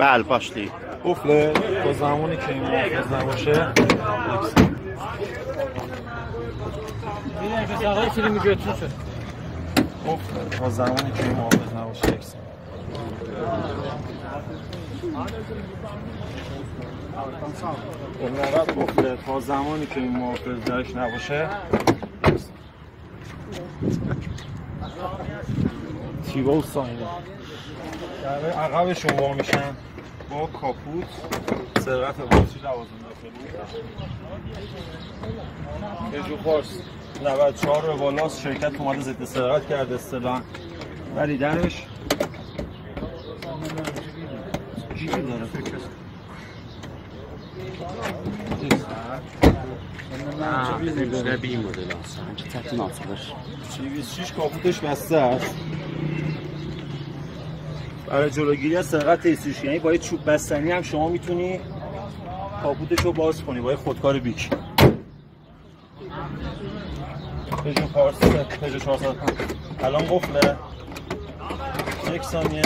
بله پاشلی قفله تا زمانی که این محافظ نباشه. قفله تا زمانی که این محافظ نباشه فقط قفله تا زمانی که این محافظ درش نباشه. تیبا و ساینه در عقبشون وا میشن با کاپوت سرقت باتری لوازم داخلی جو فارس 94 رو بالاست شرکت اومده ضد سرقت کرده اصطلاحا. ولی درش جیبی داره. نه بی مدل هست همچه تک سی 26 کاپوتش بسته است. برای جلوگیری از سرقت ایسوش یعنی با چوب بستنی هم شما می‌تونی کاپوتش رو باز کنی با خودکار بیک. پژو پارس پژو 400 الان قفله. یک ثانیه.